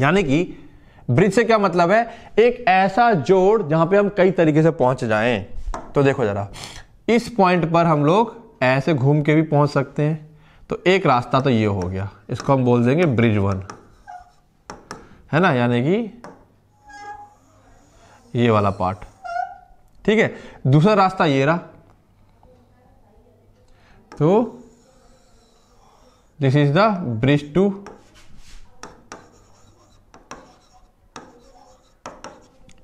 यानी कि ब्रिज से क्या मतलब है? एक ऐसा जोड़ जहाँ पे हम कई तरीके से पहुँच जाएँ। तो देखो जरा, इस पॉइंट पर हम लोग ऐसे घूम के भी पहुँच सकते हैं। तो एक रास्ता तो ये हो गया। इसको हम बोल देंगे ब्रिज वन। है ना? यानी कि ये वाला पार्ट। ठीक है? दूसरा रास्ता ये रहा। तो this is the bridge two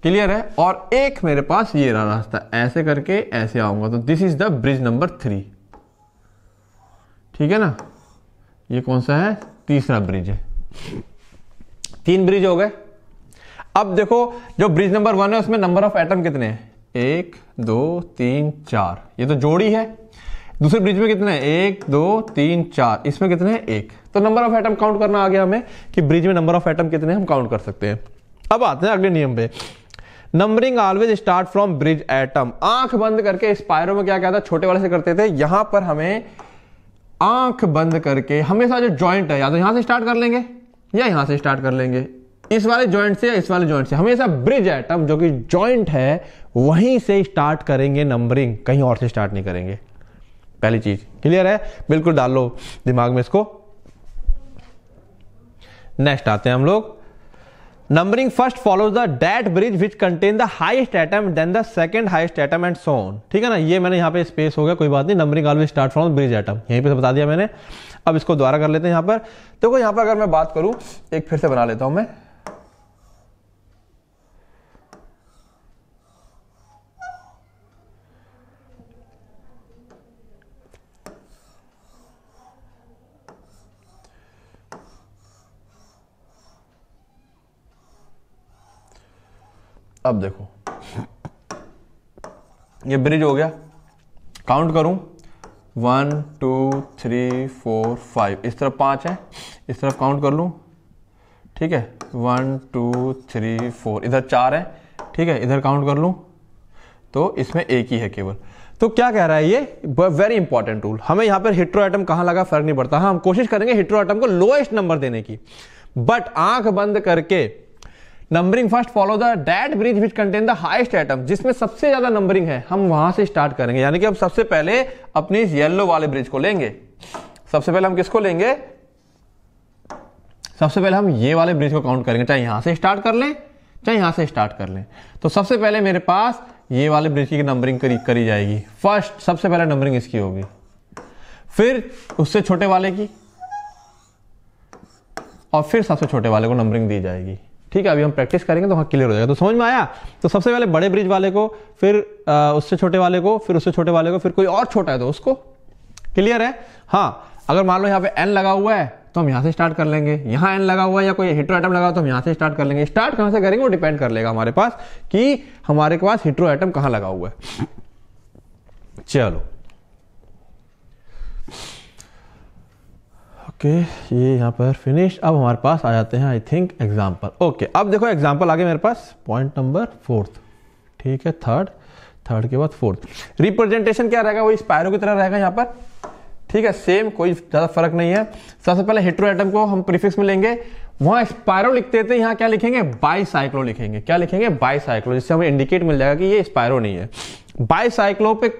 clear है। और एक मेरे पास ये रहा रास्ता। ऐसे करके ऐसे आऊँगा। तो this is the bridge number three ठीक है ना? ये कौन सा है? तीसरा ब्रिज है। तीन ब्रिज हो गए। अब देखो, जो ब्रिज नंबर वन है, उसमें नंबर ऑफ़ एटम कितने हैं? एक, दो, तीन, चार। ये तो जोड़ी है। दूसरे ब्रिज में कितने हैं? एक, दो, तीन, चार। इसमें कितने हैं? एक। तो नंबर ऑफ़ एटम काउंट करना आ गया हमें कि ब्रिज में नंबर ऑफ़ एटम कितने हम काउंट कर सकते हैं। अब आते हैं अगले नियम पे। Numbering always start from bridge atom आँख बंद करके स्पायरो में क्या कहता छोटे वाले से करते थे। यहाँ पर हमें आँख बंद करके, हमेशा जो ज्वाइंट है, या तो यहाँ से स्टार्ट कर लेंगे या यहाँ से स्टार्ट कर लेंगे। इस वाले जॉइंट से या इस वाले जॉइंट से। हमेशा ब्रिज एटम जो कि जॉइंट है, वहीं से स्टार्ट करेंगे नंबरिंग कहीं और से स्टार्ट नहीं करेंगे। पहली चीज़ क्लियर है? बिल्कुल डाल लो दिमाग में इसको। नेक्स्ट आते हैं हम लोग। Numbering first follows the that bridge which contain the highest atom then the second highest atom and on ठीक है ना? ये मैंने यहाँ पे स्पेस हो गया, कोई बात नहीं। Numbering always start from bridge atom यहीं पे बता दिया मैंने। अब इसको दोबारा कर लेते हैं यहाँ पर। देखो तो यहाँ पर अगर मैं बात करूँ, एक फिर से बना लेता हूँ मैं। अब देखो। ये ब्रिज हो गया। काउंट करूँ। One two three four five इस तरफ़ पाँच है। इस तरफ़ काउंट कर लूँ। ठीक है? वन टू थ्री फोर इधर चार है। ठीक है? इधर काउंट कर लूँ। तो इसमें एक ही है केवल। तो क्या कह रहा है ये? वेरी इंपॉर्टेंट रूल हमें यहाँ पर हिट्रो आइटम कहाँ लगा? फ़र्क नहीं पड़ता। हाँ हम कोशिश करेंगे हिट्रो आइटम को लोएस्ट नंबर देने की। बट आँख बंद करके numbering first follow the that bridge which contain the highest atom जिसमें सबसे ज़्यादा नंबरिंग है। हम वहाँ से स्टार्ट करेंगे। यानी कि अब सबसे पहले अपने इस येलो वाले ब्रिज को लेंगे। सबसे पहले हम किसको लेंगे? सबसे पहले हम ये वाले ब्रिज को काउंट करेंगे। चाहे यहाँ से स्टार्ट कर लें, चाहे यहाँ से स्टार्ट कर लें। तो सबसे पहले मेरे पास ये वाले ब्रिज की नंबरिंग करी करी जाएगी। फ़र्स्ट सबसे पहले नंबरिंग इसकी होगी। फिर उससे छोटे वाले की, और फिर सबसे छोटे वाले को नंबरिंग दी जाएगी। ठीक है अभी हम प्रैक्टिस करेंगे तो वहाँ क्लियर हो जाएगा। तो समझ में आया? तो सबसे पहले बड़े ब्रिज वाले को फिर आ, उससे छोटे वाले को फिर उससे छोटे वाले को फिर कोई और छोटा है तो उसको। क्लियर है? हाँ अगर मान लो यहाँ पे एन लगा हुआ है तो हम यहाँ से स्टार्ट कर लेंगे। यहाँ एन लगा हुआ है या कोई हिट्रो आइटम लगा हुआ तो हम यहाँ से स्टार्ट कर लेंगे। स्टार्ट कहाँ से करेंगे वो डिपेंड कर लेगा हमारे पास कि हमारे पास हिट्रो आइटम कहाँ लगा हुआ है। चलो। ओके, ये यहाँ पर फिनिश अब हमारे पास आ जाते हैं आई थिंक एग्ज़ाम्पल ओके, अब देखो एग्ज़ाम्पल आगे मेरे पास। पॉइंट नंबर फोर्थ ठीक है थर्ड थर्ड के बाद फोर्थ रिप्रेजेंटेशन क्या रहेगा? वही स्पायरो की तरह रहेगा यहाँ पर। ठीक है सेम कोई ज़्यादा फ़र्क नहीं है। सबसे पहले हेट्रो एटम को हम प्रीफिक्स में लेंगे। वहाँ स्पायरो लिखते थे, यहाँ क्या लिखेंगे? बाई साइक्लो लिखेंगे। क्या लिखेंगे? बाई साइक्लो जिससे हमें इंडिकेट मिल जाएगा कि ये स्पायरो नहीं है। बाई साइक्लो पे,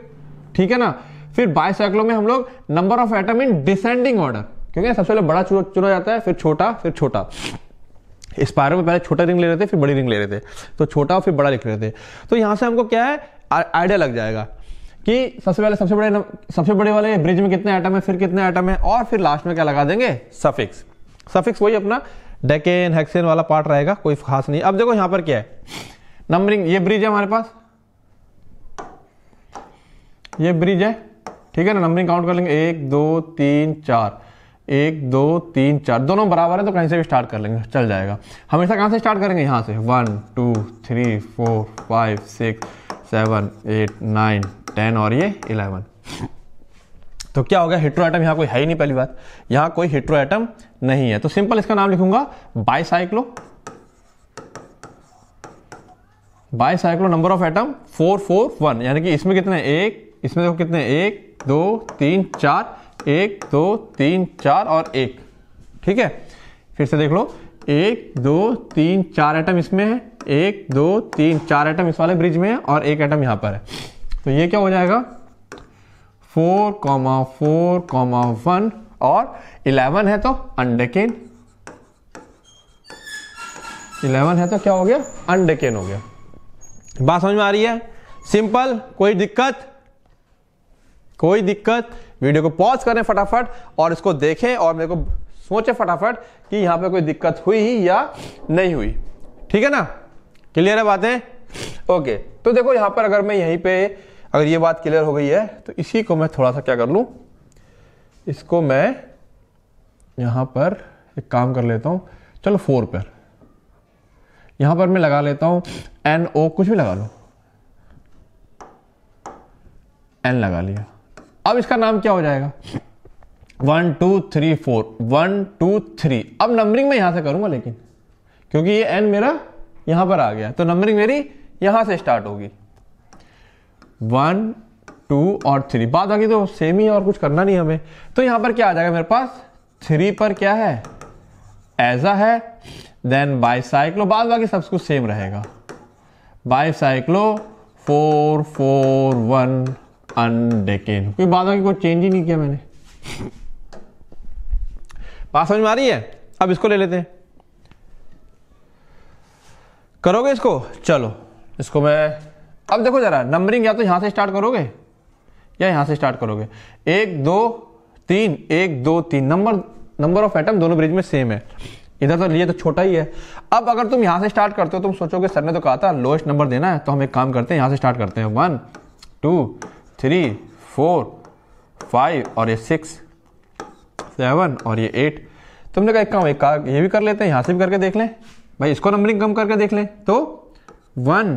ठीक है ना? फिर बाई साइक्लो में हम लोग number of atom in descending order क्योंकि सबसे पहले बड़ा चुना जाता है, फिर छोटा फिर छोटा। स्पायरो में पहले छोटा रिंग ले रहे थे, फिर बड़ी रिंग ले रहे थे। तो छोटा और फिर बड़ा लिख रहे थे। तो यहाँ से हमको क्या है आइडिया लग जाएगा कि सबसे पहले सबसे बड़े सबसे बड़े वाले ब्रिज में कितने आइटम है, फिर कितने आइटम है, और फिर लास्ट में क्या लगा देंगे? सफिक्स सफिक्स वही अपना डेकेन हेक्सेन वाला पार्ट रहेगा, कोई खास नहीं। अब देखो यहाँ पर क्या है। नंबरिंग ये ब्रिज है हमारे पास। ये ब्रिज है, ठीक है ना? नंबरिंग काउंट कर लेंगे। एक, दो, तीन, चार। एक, दो, तीन, चार। दोनों बराबर है तो कहीं से भी स्टार्ट कर लेंगे, चल जाएगा। हमेशा कहाँ से स्टार्ट करेंगे? यहाँ से। One two three four five six seven eight nine ten और ये इलेवन तो क्या हो गया? हिट्रो एटम यहाँ कोई है ही नहीं पहली बात। यहाँ कोई हिट्रो आइटम नहीं है। तो सिंपल इसका नाम लिखूँगा। Bicyclo bicyclo number of atom four four one यानी कि इसमें कितने? एक, इसमें देखो कितने? एक, दो, तीन, चार। एक, दो, तीन, चार और एक। ठीक है? फिर से देख लो। एक, दो, तीन, चार आइटम इसमें है। एक, दो, तीन, चार आइटम इस वाले ब्रिज में है और एक आइटम यहाँ पर है। तो ये क्या हो जाएगा? Four, comma four, comma one और इलेवन है तो अंडकेन इलेवन है तो क्या हो गया? अंडकेन हो गया। बात समझ में आ रही है? सिंपल कोई दिक्कत? कोई दिक्कत? वीडियो को पॉज करें फटाफट और इसको देखें और मेरे को सोचे फटाफट कि यहाँ पे कोई दिक्कत हुई या नहीं हुई। ठीक है ना? क्लियर है बातें? ओके तो देखो यहाँ पर अगर मैं यहीं पे अगर ये बात क्लियर हो गई है तो इसी को मैं थोड़ा सा क्या कर लू? इसको मैं यहाँ पर एक काम कर लेता हूँ। चलो फोर पर। यहाँ पर मैं लगा लेता हूँ एन ओ कुछ भी लगा लो। एन लगा लिया। अब इसका नाम क्या हो जाएगा? One two three four one two three अब नंबरिंग मैं यहाँ से करूँगा लेकिन, क्योंकि ये एन मेरा यहाँ पर आ गया तो नंबरिंग मेरी यहाँ से स्टार्ट होगी। वन टू और थ्री बात आगे तो सेम ही और कुछ करना नहीं हमें। तो यहाँ पर क्या आ जाएगा मेरे पास? थ्री पर क्या है? ऐसा है देन बाईसाइक्लो बाद बाकी सब कुछ सेम रहेगा। Bicyclo four four one undecane कोई बात बाकी कोई चेंज ही नहीं किया मैंने? बात समझ में आ रही है? अब इसको ले लेते हैं। करोगे इसको? चलो, इसको मैं अब देखो जरा नंबरिंग या तो यहाँ से स्टार्ट करोगे, या यहाँ से स्टार्ट करोगे। एक, दो, तीन, एक, दो, तीन। नंबर नंबर ऑफ़ एटम दोनों ब्रिज में सेम है। इधर तो ये तो छोटा ही है। अब अगर तुम यहाँ से स्टार्ट करते हो, तुम सोचोगे, सर ने तो कहा था लोएस्ट नंबर देना है। तो हम एक काम करते हैं, यहाँ से स्टार्ट करते हैं। One two three, four, five और ये सिक्स, सेवन और ये एट। तुमने कहा एक काम, एक कहा ये भी कर लेते हैं, यहाँ से भी करके देख लें। भाई, इसको नंबरिंग कम करके देख लें। तो one,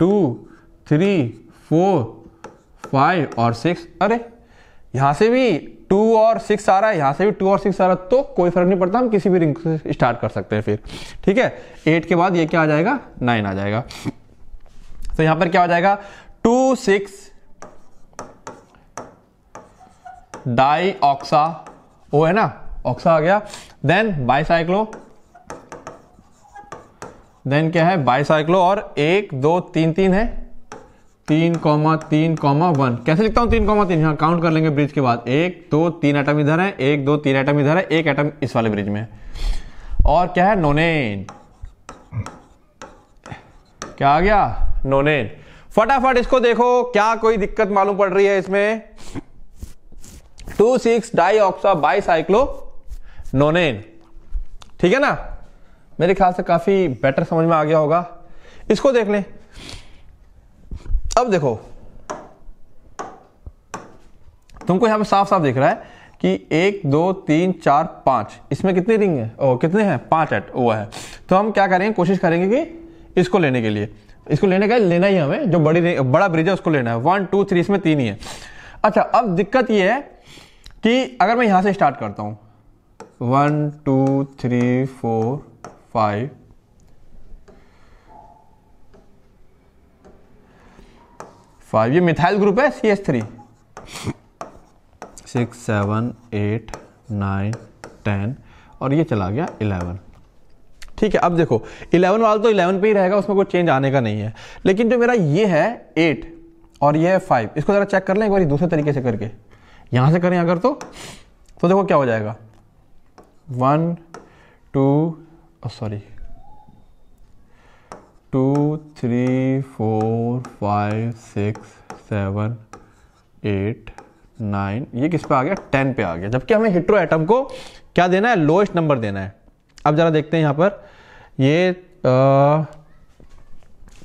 two, three, four, five और सिक्स। अरे, यहाँ से भी टू और सिक्स आ रहा है, यहाँ से भी टू और सिक्स आ रहा है तो कोई फ़र्क नहीं पड़ता, हम किसी भी रिंग से स्टार्ट कर सकते हैं फिर। ठीक है? एट के बाद ये क्या आ जाएगा? नाइन आ जाएगा। तो यहाँ पर क्या हो जाएगा? टू, सिक्स डाई ऑक्सा, वो है ना, ऑक्सा आ गया। Then bicyclo. देन क्या है? बाईसाइक्लो और एक, दो, तीन तीन है। तीन कॉमा तीन कॉमा, वन। कैसे लिखता हूँ तीन कॉमा, तीन? यहाँ काउंट कर लेंगे ब्रिज के बाद। एक, दो, तीन आइटम इधर है, एक, दो, तीन आइटम इधर है, एक आइटम इस वाले ब्रिज में। और क्या है? नोनेन। क्या आ गया? नोनेन। फटाफट इसको देखो, क्या कोई दिक्कत मालूम पड़ रही है इसमें? Two six di oxa bicyclo nonane ठीक है ना? मेरे ख्याल से काफ़ी बेटर समझ में आ गया होगा। इसको देख लें। अब देखो। तुमको यहाँ पे साफ़ साफ़ दिख रहा है कि एक, दो, तीन, चार, पाँच। इसमें कितनी रिंग है? ओ, कितने हैं? पाँच एट वो है। तो हम क्या करेंगे? कोशिश करेंगे कि इसको लेने के लिए। इसको लेने का लेना ही हमें। जो बड़ी बड़ा ब्रिज है, उसको लेना है। वन टू थ्री इसमें तीन ही है। अच्छा अब दिक्कत ये है कि अगर मैं यहाँ से स्टार्ट करता हूँ one two three four five. Five ये मिथाइल ग्रुप है C S three six seven eight nine ten और ये चला गया इलेवन। ठीक है अब देखो इलेवन वाला तो इलेवन पे ही रहेगा उसमें कोई चेंज आने का नहीं है। लेकिन जो मेरा ये है एट और ये है फाइव इसको जरा चेक कर लें एक बार दूसरे तरीके से करके। यहाँ से करें अगर तो तो देखो क्या हो जाएगा। One two sorry two three four five six seven eight nine ये किस पे आ गया? टेन पे आ गया। जबकि हमें हिट्रो एटम को क्या देना है? लोएस्ट नंबर देना है। अब जरा देखते हैं यहाँ पर। ये आ,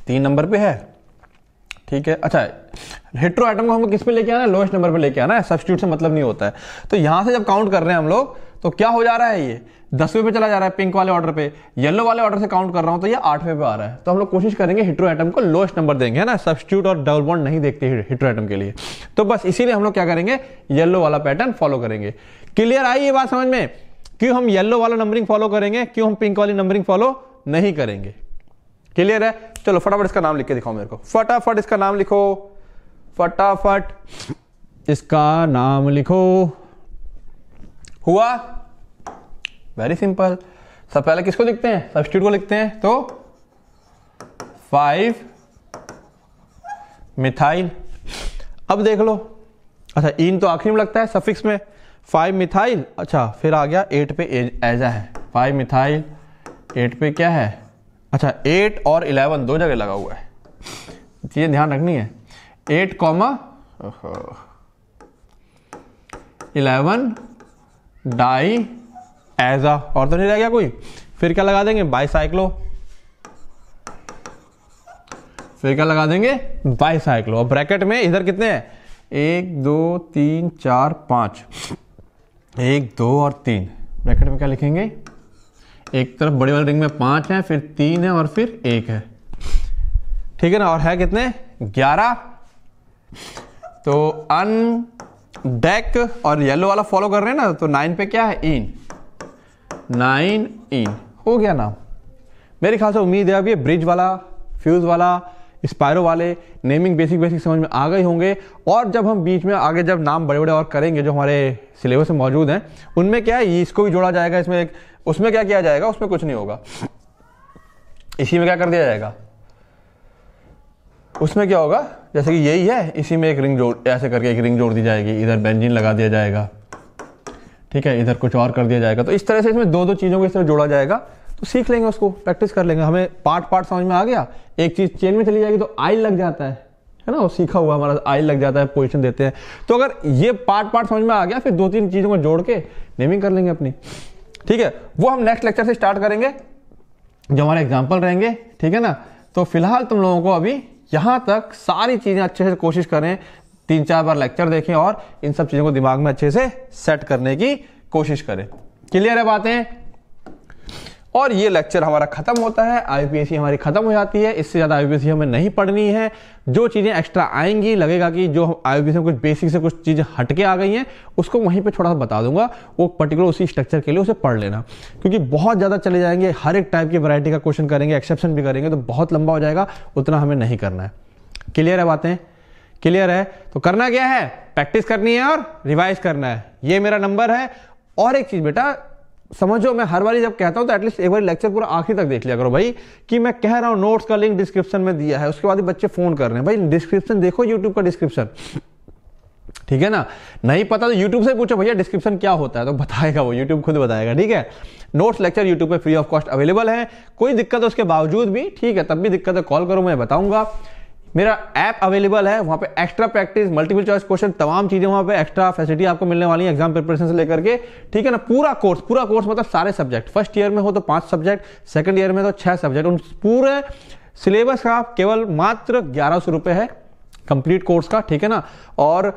तीन नंबर पे है। ठीक है? अच्छा हिट्रो आइटम को हमें किस पे लेके आना है? लोएस्ट नंबर पे लेके आना है। सब्सिट्यूट से मतलब नहीं होता है। तो यहाँ से जब काउंट कर रहे हैं हम लोग तो क्या हो जा रहा है ये? दसवें पे चला जा रहा है पिंक वाले ऑर्डर पे। येलो वाले ऑर्डर से काउंट कर रहा हूँ तो ये आठवें पे आ रहा है। तो हम लोग कोशिश करेंगे हिट्रो एटम को लोएस्ट नंबर देंगे, है ना? सब्सिट्यूट और डबल बॉन्ड नहीं देखते हिट्रो आइटम के लिए। तो बस इसीलिए हम लोग क्या करेंगे? येलो वाला पैटर्न फॉलो करेंगे। क्लियर आई ये बात समझ में? क्यों हम येलो वाला नंबरिंग फॉलो करेंगे? क्यों हम पिंक वाली नंबरिंग फॉलो नहीं करेंगे? क्लियर है? चलो फटाफट इसका नाम लिख के दिखाओ मेरे को। फटाफट इसका नाम लिखो। फटाफट इसका नाम लिखो। हुआ? वेरी सिंपल सब पहले किसको लिखते हैं? सब्सिट्यूट को लिखते हैं। तो फाइव मिथाइल अब देख लो। अच्छा इन तो आखिरी में लगता है सफिक्स में। फाइव मिथाइल अच्छा फिर आ गया एट पे एजा है। फाइव मिथाइल एट पे क्या है? अच्छा एट और इलेवन दो जगह लगा हुआ है। चीज़ें ध्यान रखनी है। एट कॉमा इलेवन डाई एजा और तो नहीं रह गया कोई। फिर क्या लगा देंगे? बाईसाइक्लो। फिर क्या लगा देंगे? बाईसाइक्लो। और ब्रैकेट में इधर कितने हैं? एक दो तीन चार पाँच। एक दो और तीन। ब्रैकेट में क्या लिखेंगे? एक तरफ़ बड़ी वाले रिंग में पाँच है फिर तीन है और फिर एक है। ठीक है ना? और है कितने? ग्यारह। तो अन, डेक और येलो वाला फॉलो कर रहे हैं ना तो नाइन पे क्या है? इन। Nine in. हो गया नाम। मेरे ख्याल से उम्मीद है अब ये ब्रिज वाला फ्यूज वाला स्पायरो वाले नेमिंग बेसिक बेसिक समझ में आ गए होंगे। और जब हम बीच में आगे जब नाम बड़े बड़े और करेंगे, जो हमारे सिलेबस में मौजूद हैं, उनमें क्या है इसको भी जोड़ा जाएगा, इसमें एक, उसमें क्या किया जाएगा, उसमें कुछ नहीं होगा। इसी में क्या कर दिया जाएगा? उसमें क्या होगा? जैसे कि यही है, इसी में एक रिंग जोड़, ऐसे करके एक रिंग जोड़ दी जाएगी। इधर बेंजीन लगा दिया जाएगा। ठीक है, इधर कुछ और कर दिया जाएगा। तो इस तरह से इसमें दो दो चीज़ों को इस तरह जोड़ा जाएगा। तो सीख लेंगे उसको प्रैक्टिस कर लेंगे। हमें पार्ट पार्ट समझ में आ गया? एक चीज़ चेन में चली जाएगी तो आई लग जाता है। है ना? वो सीखा हुआ हमारा आई लग जाता है पोजिशन देते हैं। तो अगर ये पार्ट पार्ट समझ में आ गया, फिर दो तीन चीज़ों को जोड़ के नेमिंग कर लेंगे अपनी। ठीक है? वो हम नेक्स्ट लेक्चर से स्टार्ट करेंगे। जो हमारे एग्ज़ाम्पल रहेंगे। ठीक है ना? तो फ़िलहाल तुम लोगों को अभी यहाँ तक सारी चीज़ें अच्छे से कोशिश करें, तीन चार बार लेक्चर देखें और इन सब चीज़ों को दिमाग में अच्छे से सेट करने की कोशिश करें। क्लियर है बातें? और ये लेक्चर हमारा खत्म होता है आईपीएससी हमारी खत्म हो जाती है, इससे ज़्यादा आईपीएससी हमें नहीं पढ़नी है। जो चीज़ें एक्स्ट्रा आएँगी, लगेगा कि जो आईपीएससी में कुछ बेसिक से कुछ चीज़ें हटके आ गई हैं, उसको वहीं पे थोड़ा सा बता दूँगा, वो पर्टिकुलर उसी स्ट्रक्चर के लिए उसे पढ़ लेना। क्योंकि बहुत ज़्यादा चले जाएँगे, हर एक टाइप की वरायटी का क्वेश्चन करेंगे एक्सेप्शन भी करेंगे तो बहुत लंबा हो जाएगा, उतना हमें नहीं करना है। क्लियर है बातें? क्लियर है? तो करना क्या है? प्रैक्टिस करनी है और रिवाइज करना है। ये मेरा नंबर है। और एक चीज़ बेटा समझो, मैं हर बार जब कहता हूँ तो एटलीस्ट एक बार लेक्चर पूरा आखिर तक देख लिया करो भाई, कि मैं कह रहा हूँ नोट्स का लिंक डिस्क्रिप्शन में दिया है, उसके बाद बच्चे फ़ोन कर रहे हैं। भाई डिस्क्रिप्शन देखो यूट्यूब का डिस्क्रिप्शन ठीक है ना? नहीं पता तो यूट्यूब से पूछो, भैया डिस्क्रिप्शन क्या होता है? तो बताएगा वो यूट्यूब खुद बताएगा, ठीक है? नोट्स लेक्चर यूट्यूब पे फ्री ऑफ़ कॉस्ट अवेलेबल है। कोई दिक्कत है उसके बावजूद भी, ठीक है, तब भी दिक्कत है कॉल करो, मैं बताऊँगा। मेरा ऐप अवेलेबल है, वहाँ पे extra practice multiple choice question तमाम चीज़ें वहाँ पे एक्स्ट्रा फैसिलिटी आपको मिलने वाली है एग्ज़ाम प्रिपरेशन से लेकर के। ठीक है ना? पूरा कोर्स पूरा कोर्स मतलब सारे सब्जेक्ट फ़र्स्ट ईयर में हो तो पाँच सब्जेक्ट सेकंड ईयर में तो छह सब्जेक्ट उन पूरे सिलेबस का केवल मात्र ग्यारह सौ रुपए है कंप्लीट कोर्स का, ठीक है ना? और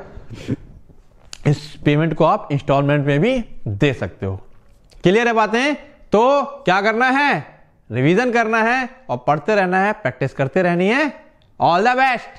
इस पेमेंट को आप इंस्टॉलमेंट में भी दे सकते हो। क्लियर है बातें? तो क्या करना है? रिवीजन करना है और पढ़ते रहना है प्रैक्टिस करते रहनी है। All the best.